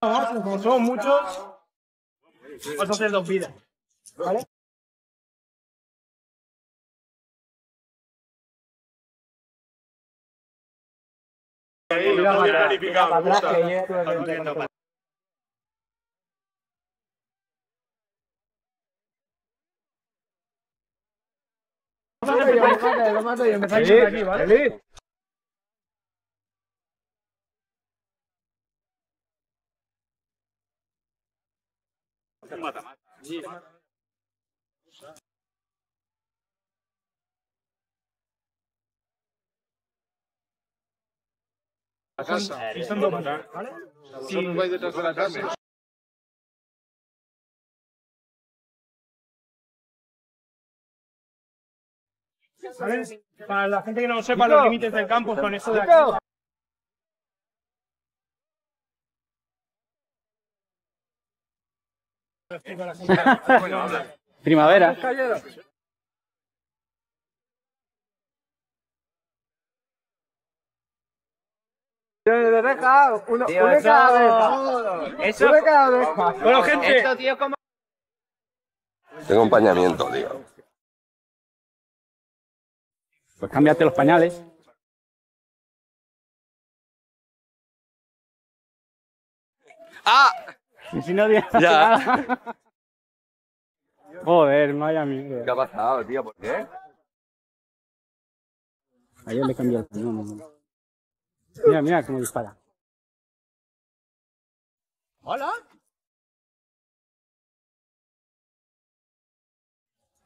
Como somos muchos, vamos a hacer dos vidas. ¿Vale? Lo mato y empezáis por aquí, ¿vale? La casa. Sí, dos vidas, ¿vale? Vosotros vais detrás de la casa. Para la gente que no lo sepa, los límites del campo son eso de aquí. Lo explico a la gente. Primavera. Uno, uno de cada vez. Eso. Uno de cada vez. Bueno, gente. Tengo acompañamiento, tío. Pues cámbiate los pañales. ¡Ah! Y si no Ya. nada. Joder, vaya mierda. ¿Qué ha pasado, tío? ¿Por qué? Ayer le cambié el cañón. Mira, mira cómo dispara. Hola.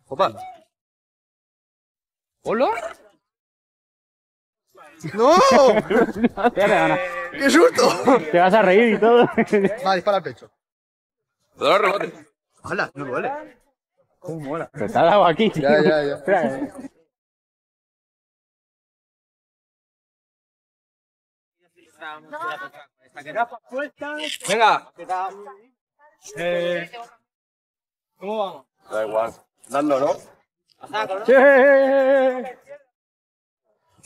Opa. Hola. ¡No! ¡Qué susto! te vas a reír y todo. Va, dispara al pecho. Dos rebotes. ¡Hala! No duele. ¿Cómo mola? Te ha dado aquí. tío. Ya, ya, ya. Espera, eh. Venga. Eh, ¿Cómo vamos? Da igual. Dando, ¿no? Sí.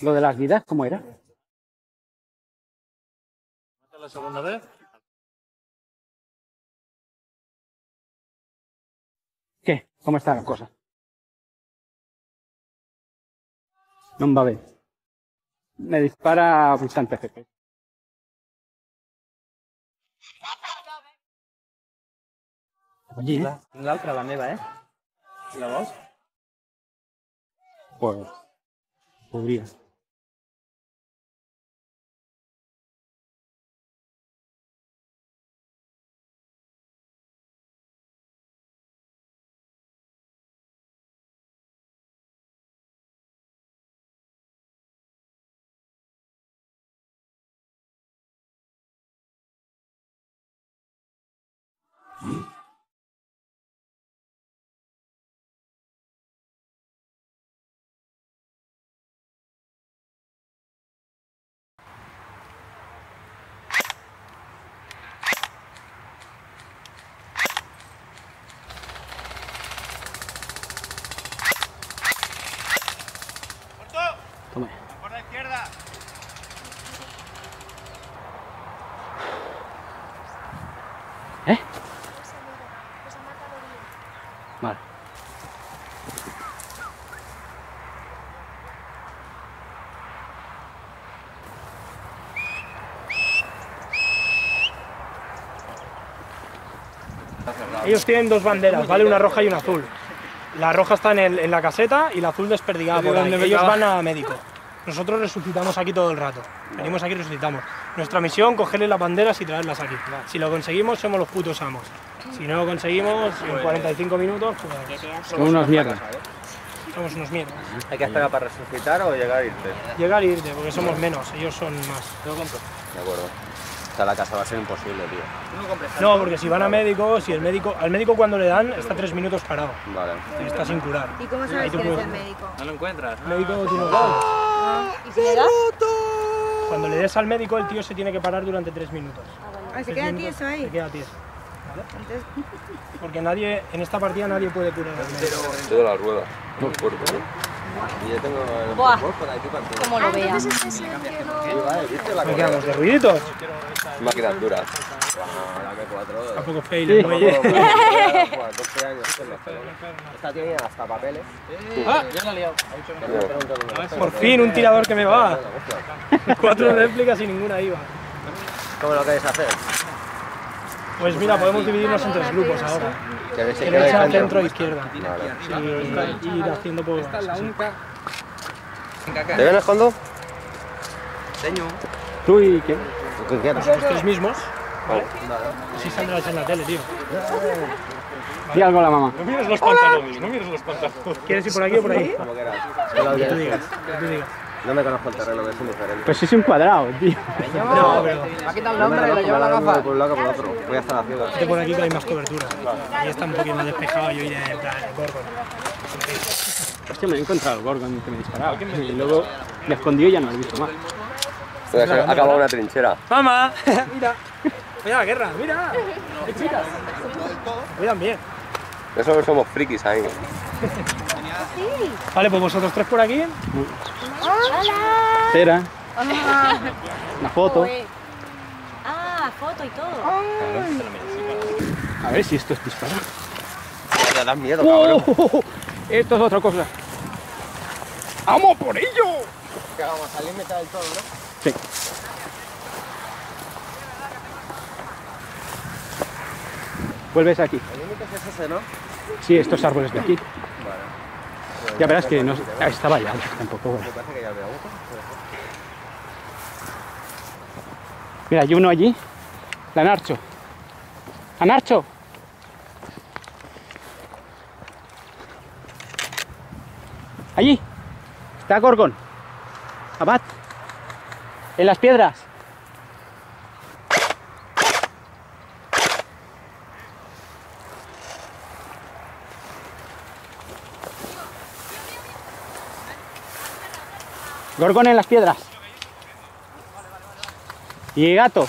Lo de las vidas, ¿cómo era? la segunda vez. ¿Qué? ¿Cómo están las cosas? No va bé. Me dispara bastante jefe. Allí, ¿eh? L'altra, la meva, eh? La vols? Pues. Podría. Hmm? Vale. Ellos tienen dos banderas, ¿vale? Una roja y una azul. La roja está en, el- en la caseta y la azul desperdigada por ahí. Ellos van a médico. Nosotros resucitamos aquí todo el rato. Venimos aquí y resucitamos. Nuestra misión, cogerle las banderas y traerlas aquí. Si lo conseguimos, somos los putos amos. Si no lo conseguimos, en 45 minutos, pues Son unos mierdas. somos unos mierdas. ¿Hay que esperar para resucitar o llegar a irte? Llegar y irte, porque somos menos, ellos son más. De acuerdo. O sea, la casa va a ser imposible, tío. No, porque si van a médico, si el médico, al médico cuando le dan, está tres minutos parado. Vale. y Está sin curar. ¿Y cómo sabes quién es el médico? El médico tiene un grado. ¿Y si le das? Cuando le des al médico, el tío se tiene que parar durante tres minutos. Ah, se Tres queda minutos, tieso ahí. Se queda tieso. Entonces, Porque nadie, en esta partida nadie puede curar al médico. Toda la rueda. No el cuerpo, ¿no? Y yo tengo el Buah. fútbol por aquí partido. Como lo vea. Sí, vale, ¿viste la ¿Qué correa? quedamos? ¿De ruiditos? Máquinas duras. Ah, dame cuatro. A poco fail el muelle. 12 años con los pelos. Esta tiene hasta papeles. Ah, Ya me pregunto dónde está. por fin un tirador que me va. Cuatro réplicas y ninguna iba. ¿Cómo lo queréis hacer? Pues mira, podemos dividirnos en tres grupos ahora. ¿Queréis que quede Derecha, centro? izquierda. Vale. Y ir haciendo por... ¿Te vienes, Condo? ¿Tú y qué? ¿Con quién? Los tres mismos. ¿Vale? Así saldrá en la tele, tío. Di algo a la mamá. No mires los pantalones, no mires los pantalones. ¿Quieres ir por aquí o por ahí? Como quieras. Que tú digas, que tú digas. No me conozco el terreno, me es indiferente. Pues es un cuadrado, tío. No, pero No me conozco, me la gafas. por un lado que por otro. Voy a estar haciendo. vete por aquí que hay más cobertura. Ahí está un poquito más despejado, yo iré en plan Gorgon. Hostia, me he encontrado el Gorgon que me disparaba. Y luego me escondió y ya no lo he visto más. Ha acabado una trinchera. ¡Mamá! mira. Mira la guerra, mira. Hay chicas. Cuidan bien. Eso somos frikis ahí. Vale, pues vosotros tres por aquí. Cera, una foto. Ah, foto y todo. A ver si esto es disparar. Ya das miedo, cabrón. ¡Oh! Esto es otra cosa. ¡Vamos por ello! ¿Qué vamos a salir mitad del todo, no? Sí. Vuelves aquí. El límite es ese, ¿no? Sí, estos árboles de aquí. Ya verás que no, ah, estaba ya, tampoco. bueno. Mira, hay uno allí. La Anarcho. ¡Anarcho! Allí. Está Gorgon. Abad. En las piedras. Gorgon en las piedras. Y gato.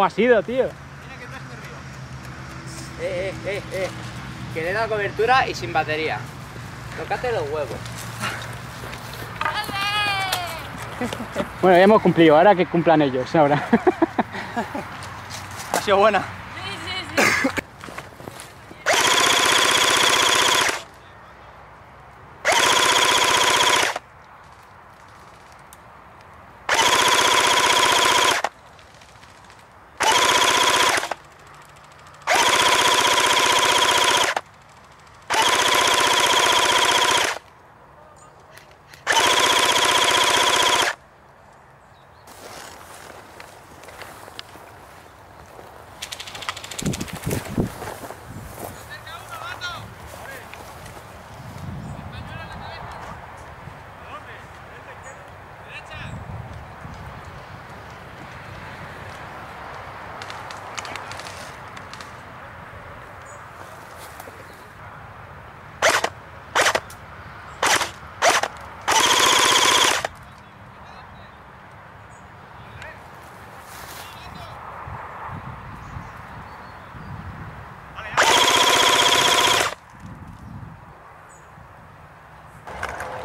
¿Cómo ha sido, tío? Eh, eh, eh, eh. Que le da cobertura y sin batería. Tócate los huevos. Bueno, ya hemos cumplido, ahora que cumplan ellos, ahora. Ha sido buena.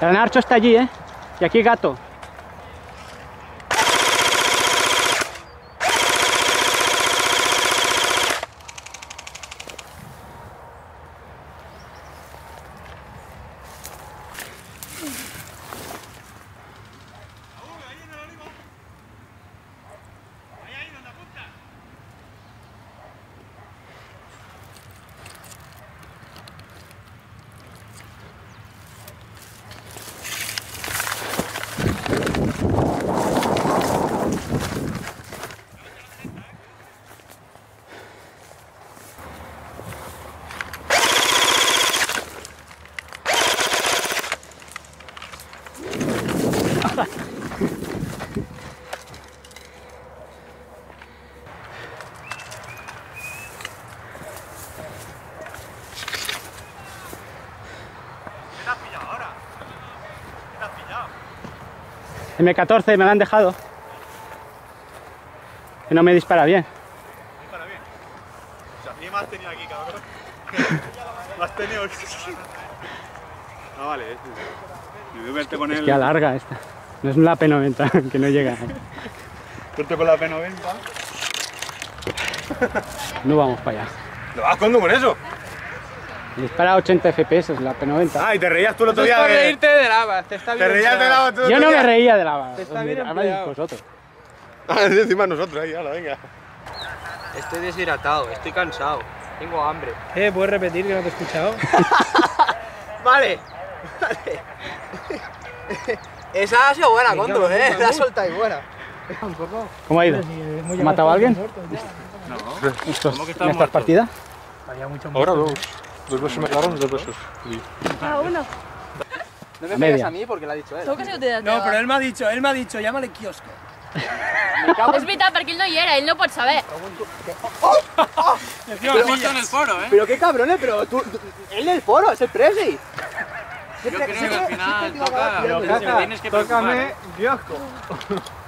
El anarcho está allí, ¿eh? Y aquí gato. M14 me la han dejado. Que no me dispara bien. Para bien. O sea, ¿qué más tenía aquí, cabrón? Más tenido. Ah, vale. Y voy a verte con Es él. que alarga esta. No es la P90, que no llega. Verte con la P90. No vamos para allá. ¿Lo vas con eso? Dispara a 80 FPS la P90. Ah, y te reías tú el otro día por de... reírte de lava, te está Te reías de empleado. la tú Yo no me reía de la Está bien Habláis vosotros. Ah, encima nosotros ahí, ahora, venga. Estoy deshidratado, estoy cansado, tengo hambre. Eh, ¿puedes repetir que no te he escuchado? Vale, vale. Esa ha sido buena, Condo, eh. La solta y buena. ¿Cómo ha ido? ¿Ha matado a alguien? Estos, ¿En estas partidas? Ahora dos. Dos cagaron, dos veces. Cada uno. No me Media. pegues a mí porque lo ha dicho él. Tengo que utilidad. No, pero él me ha dicho, él me ha dicho, llámale kiosco. És veritat, perquè ell no hi era, ell no pot saber. en el foro, ¿eh? Pero qué cabrones, pero tú, tú- él del foro, es el Prezi. Yo creo que al final toca. Pero, te tienes que. ¿eh?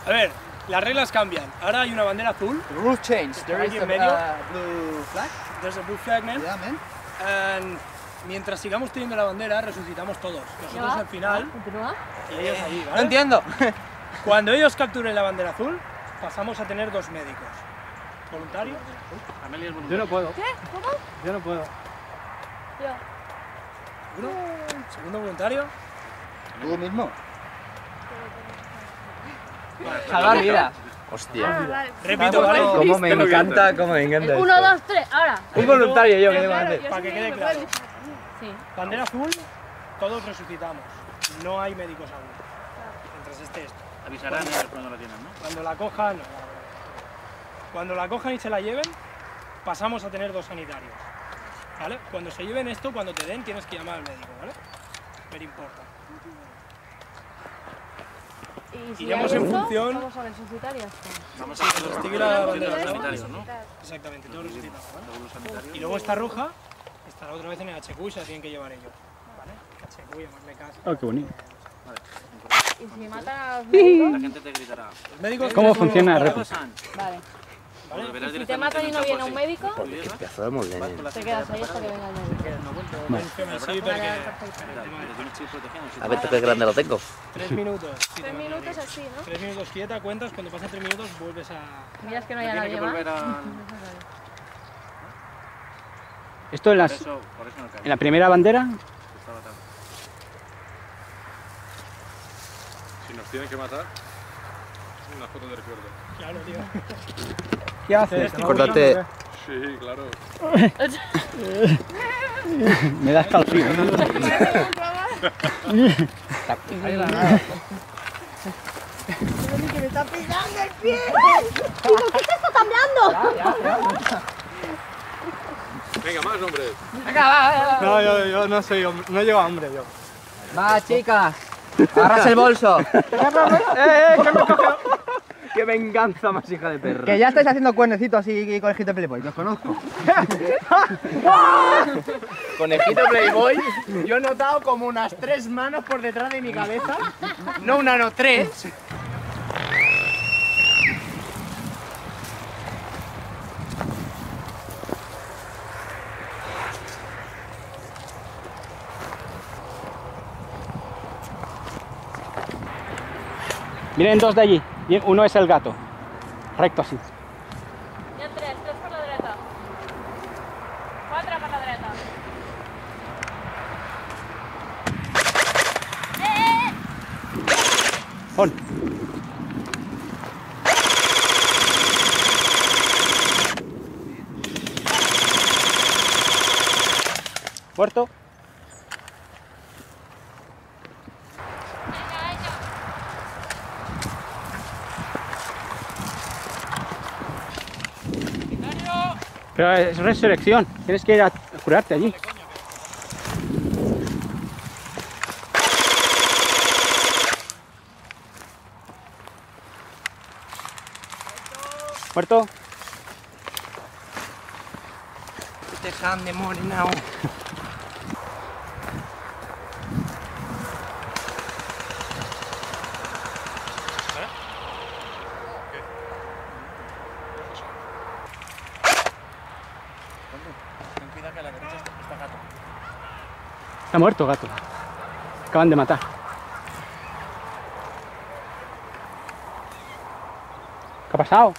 A ver, las reglas cambian. Ahora hay una bandera azul. Rule change. There is a medio. uh, blue flag. There's a blue flag, man. Yeah, man. And mientras sigamos teniendo la bandera, resucitamos todos. Nosotros al final y ellos allí, No entiendo. Cuando ellos capturen la bandera azul, pasamos a tener dos médicos. Es Yo no puedo. ¿Qué? ¿Cómo? Yo no puedo. Jo. Uno. Segundo voluntario. Tú mismo. Salvar vidas. Hostia. Ah, vale. Repito, ¿vale? Cómo me encanta, cómo me encanta. Uno, dos, tres, ahora. Un voluntario yo que tengo Claro, antes. yo Para que quede claro. Sí. Bandera azul, todos resucitamos. No hay médicos aún. Mientras esté esto. Avisarán ellos cuando la tienen, ¿no? Cuando la cojan, no. Cuando la cojan y se la lleven, pasamos a tener dos sanitarios. ¿Vale? Cuando se lleven esto, cuando te den, tienes que llamar al médico, ¿vale? Very important. Y si Iremos en función- Vamos a resucitar y ya está. Vamos a hacer los azul. sanitarios, ¿no? Exactamente, todos ¿vale? Los sanitarios. Y luego esta roja estará otra vez en el HQ y se la tienen que llevar ellos. ¿Vale? HQ, llamarle casa. Oh, qué bonito. Y si matan a los médicos, La gente te gritará. ¿Cómo funciona Pasan. vale. Pues Si te matan y no viene campo un médico, Porque qué pedazo de molene. te quedas ahí hasta que venga el médico. A ver tú qué grande lo tengo. Tres minutos. Tres minutos así, ¿no? Tres minutos quieta, cuentas, cuando pasen tres minutos vuelves a... Miras que no haya que nadie más. volver a... Esto en, las, en la primera bandera, Si nos tienen que matar, una foto de recuerdo. Claro, tío. ¿qué haces? Acordate, Sí, claro. Me da escalofrío. Venga, más, hombre. No, yo, yo no soy hombre, no llevo hambre yo. Va, chica. Agarras el bolso. ¡Qué venganza más hija de perra! Que ya estáis haciendo cuernecitos así conejito Playboy, que os conozco. Conejito Playboy, yo he notado como unas tres manos por detrás de mi cabeza. No una, no tres. Vienen dos de allí. Bien, Uno es el gato. Recto así. Ha tres, tres per la dreta. Quatre per la dreta. Pon. Muerto. Pero es resurrección. Tienes que ir a curarte allí. Muerto. Dejan de morir now. Ten cuidado que a la derecha está, está gato. Está muerto, gato. Acaban de matar. ¿Qué ha pasado?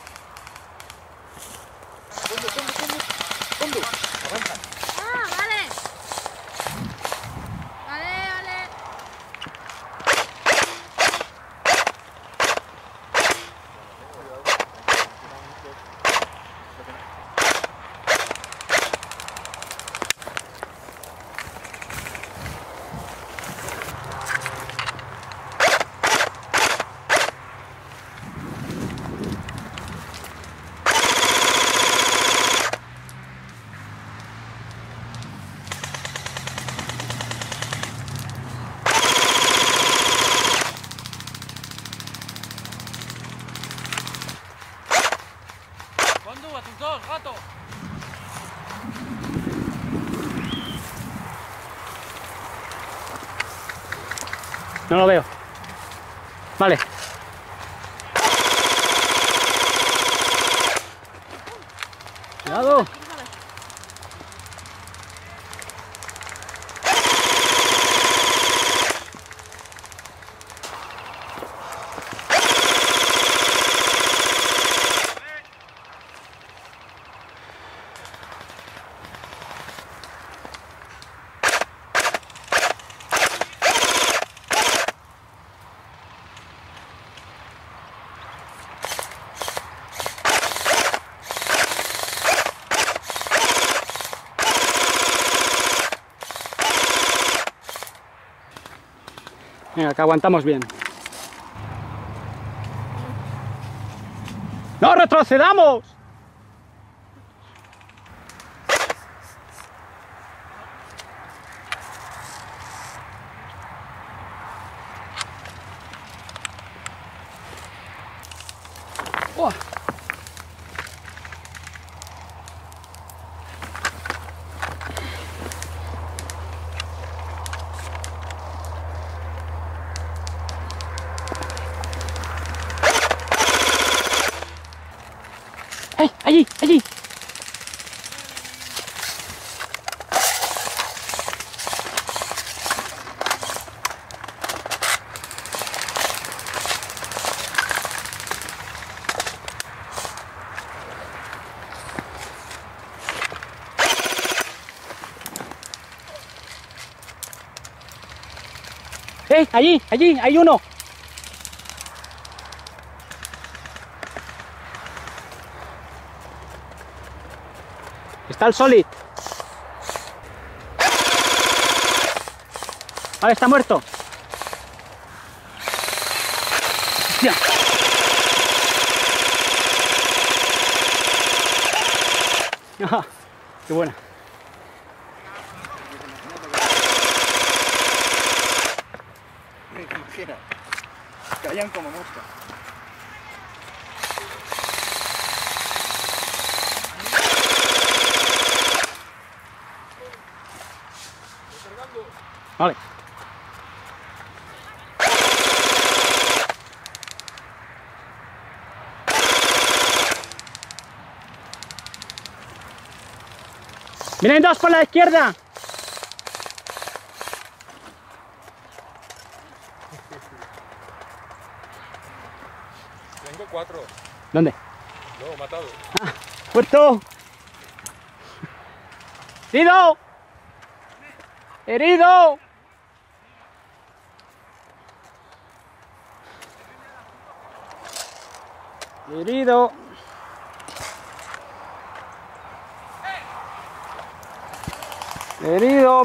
Venga, que aguantamos bien. ¡No retrocedamos! ¡Uah! ¡Ay! ¡Allí! ¡Allí! ¡Allí! ¡Allí! ¡Hay uno! Está el Solid. Vale, está muerto. Hostia. Qué buena. Mira, callan como moscas. Vale. Vienen dos por la izquierda. Cuatro. ¿Dónde? Luego matado. ¡Muerto! ¡Herido! ¡Herido! Herido. Herido.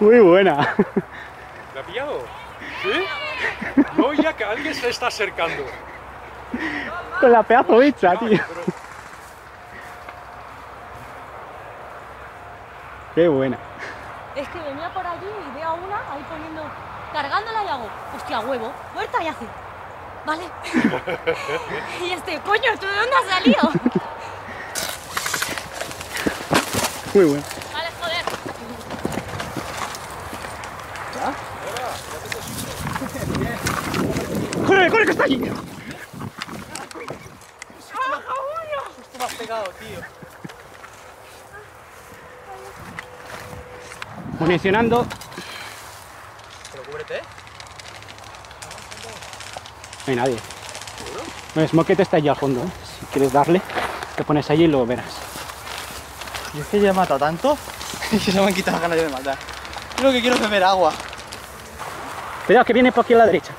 Muy buena. ¿Me ha pillado? ¿Sí? No oía que alguien se está acercando. Con la pedazo bicha, tío. Pero Qué buena. Es que venía por allí y veo a una ahí poniendo, cargándola y hago, hostia, huevo, muerta y hace, vale. y este, coño, ¿tú de dónde has salido? Muy buena. ¡Corre, corre, que está allí! Justo me has pegado, tío. Municionando. Pero cúbrete. No hay nadie. El Smoket está allí al fondo. ¿eh? Si quieres darle, te pones allí y lo verás. Y es que ya mata tanto que se me han quitado las ganas de matar. Yo lo que quiero es beber agua. Cuidado que viene por aquí a la derecha.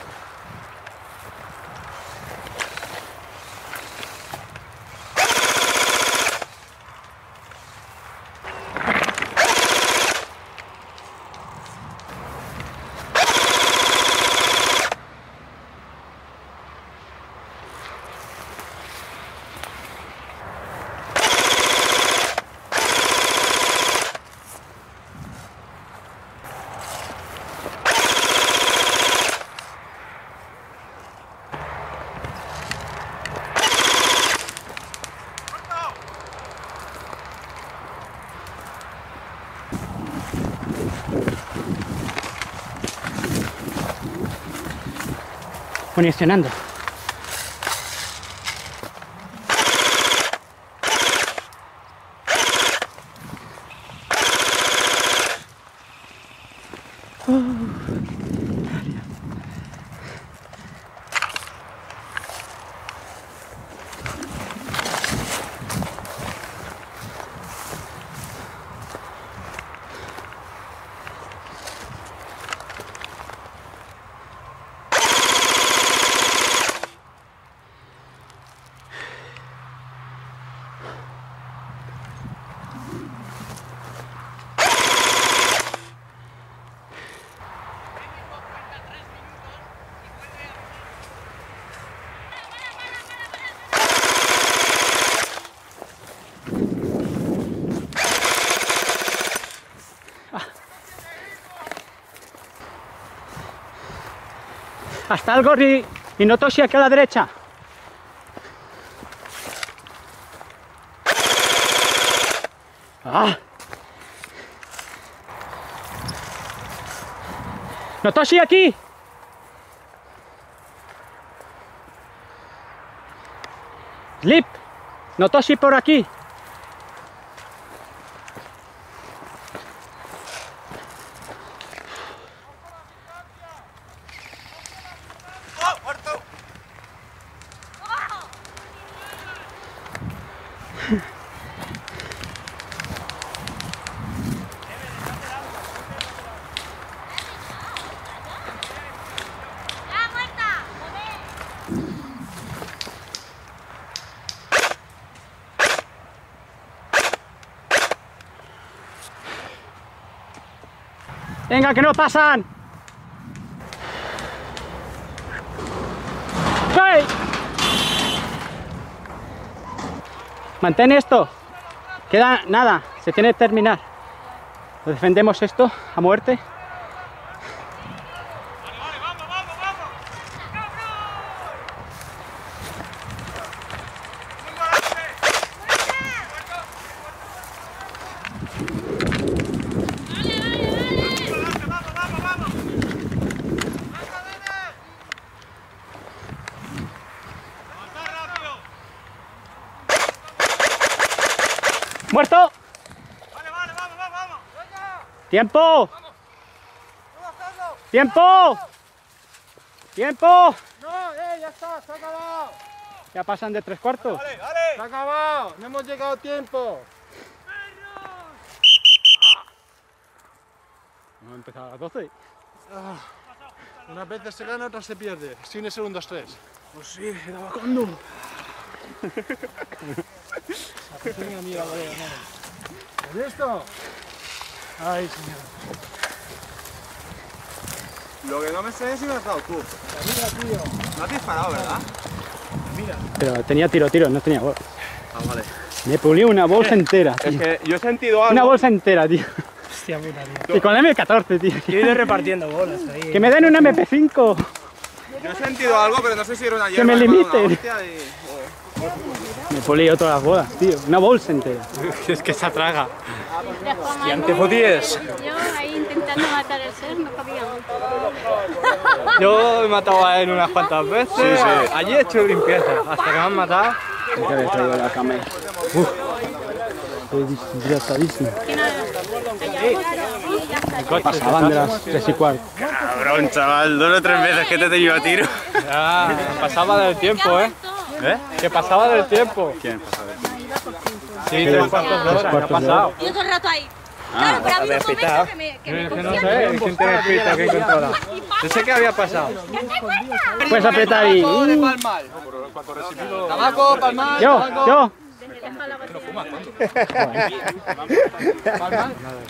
Municionando. Hasta el gorri y Notoshi aquí a la derecha. Ah. Notoshi aquí. Slip. Notoshi por aquí. Venga, que no pasan. ¡Hey! Mantén esto. Queda nada, se tiene que terminar. Lo defendemos esto a muerte. ¡Tiempo! ¡Tiempo! ¡Tiempo! No, eh, ya está, se ha acabado. Ya pasan de tres cuartos. Vale, vale. Se ha acabado, no hemos llegado a tiempo. Hemos empezado a las 12. Unas veces se gana, otras se pierde. Sin el segundos tres. Pues sí, he dado cuando. ¿Listo? Ay, señor. Lo que no me sé es si me has dado tú. No has disparado, ¿verdad? Pero tenía tiro, tiro, no tenía bolsa. Ah, vale. Me pulí una bolsa entera, Es tío. que yo he sentido algo. Una bolsa entera, tío. Hostia puta, tío. Y con la M14, tío. Yo he ido repartiendo bolas ahí. Que me den una MP5. Yo he sentido algo, pero no sé si era una Que me hierba, igual una limiten. y- Me he polido todas las bolas, tío. Una bolsa entera. Es que se atraga. ¿Te foties? Yo ahí intentando matar el ser, no cabía. Yo he matado a él unas cuantas veces. Allí he hecho limpieza. Hasta que me han matado. Hay que haber traído la cámara. Uf. Estoy deshidratadísimo. Pasaban de las 3 y cuarto. Cabrón, chaval, dos o tres veces que te he tenido a tiro. Ya, pasaba del tiempo, ¿eh? ¿Eh? Que pasaba del tiempo. ¿Quién pasaba? Sí, tres cuartos de hora, ¿qué ha pasado? Yo todo el rato ahí. Claro, pero ha habido un momento que me, que me Que no sé, ¿quién tiene controla? Yo sé qué había pasado. Apretar y. Palmal. Tabaco, palmal. Yo, yo.